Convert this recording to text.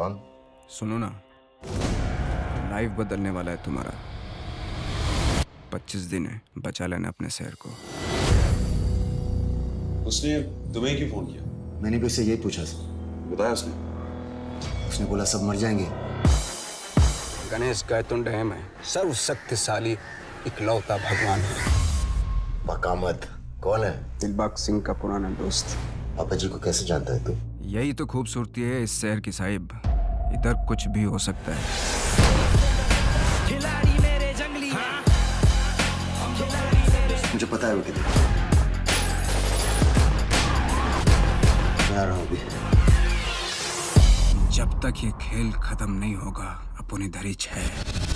कौन? सुनो ना। लाइफ बदलने वाला है तुम्हारा। पच्चीस दिन है बचा लेना अपने शहर को। उसने तुम्हें क्यों फ़ोन किया? मैंने भी उससे यही पूछा सर बताया उसने? उसने बोला सब मर जाएँगे। गणेश गैतुंड है मैं। सर्व शक्तिशाली इकलौता भगवान है। पक्का मत कौन है? दिलबाग सिंह का पुराना दोस्त। पापा जी को कैसे जानता है तू? यही तो खूबसूरती है इस शहर की साहिब। इधर कुछ भी हो सकता है। मुझे पता है वो किधर आ रहा हूँ जब तक ये खेल खत्म नहीं होगा अपन इधर ही है